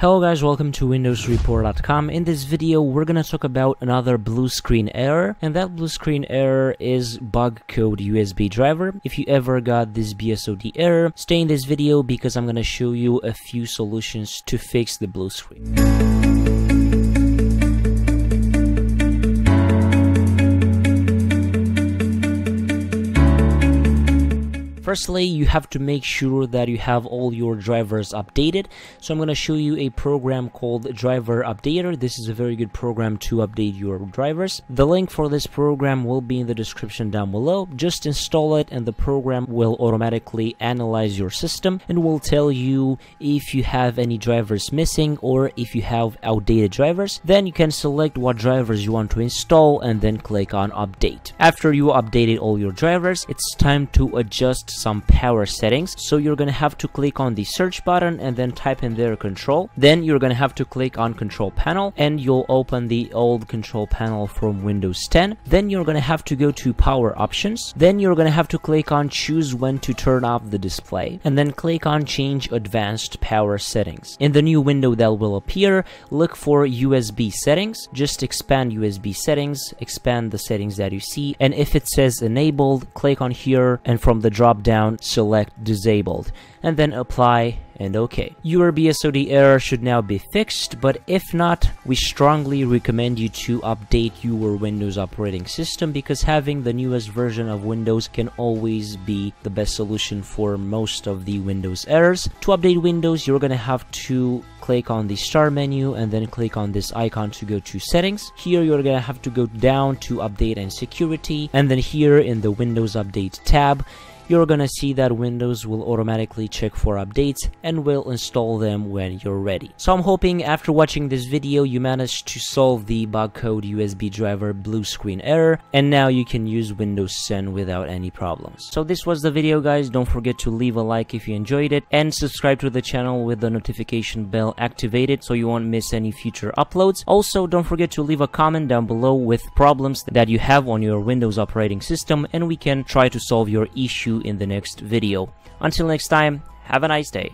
Hello guys, welcome to windowsreport.com. In this video, we're gonna talk about another blue screen error, and that blue screen error is bug code USB driver. If you ever got this BSOD error, stay in this video because I'm gonna show you a few solutions to fix the blue screen. Firstly, you have to make sure that you have all your drivers updated. So I'm going to show you a program called Driver Updater. This is a very good program to update your drivers. The link for this program will be in the description down below. Just install it and the program will automatically analyze your system and will tell you if you have any drivers missing or if you have outdated drivers. Then you can select what drivers you want to install and then click on update. After you updated all your drivers, it's time to adjust some power settings. So you're to have to click on the search button and then type in their control. Then you're to have to click on control panel and you'll open the old control panel from Windows 10. Then you're to have to go to power options. Then you're to have to click on choose when to turn off the display and then click on change advanced power settings. In the new window that will appear, look for USB settings. Just expand USB settings, expand the settings that you see and if it says enabled, click on here and from the drop down select disabled and then apply and OK. Your BSOD error should now be fixed, but if not, we strongly recommend you to update your Windows operating system because having the newest version of Windows can always be the best solution for most of the Windows errors. To update Windows, you're to have to click on the start menu and then click on this icon to go to settings. Here you're to have to go down to update and security and then here in the Windows Update tab you're gonna see that Windows will automatically check for updates and will install them when you're ready. So I'm hoping after watching this video you managed to solve the bug code USB driver blue screen error and now you can use Windows 10 without any problems. So this was the video guys, don't forget to leave a like if you enjoyed it and subscribe to the channel with the notification bell activated so you won't miss any future uploads. Also don't forget to leave a comment down below with problems that you have on your Windows operating system and we can try to solve your issue in the next video. Until next time, have a nice day.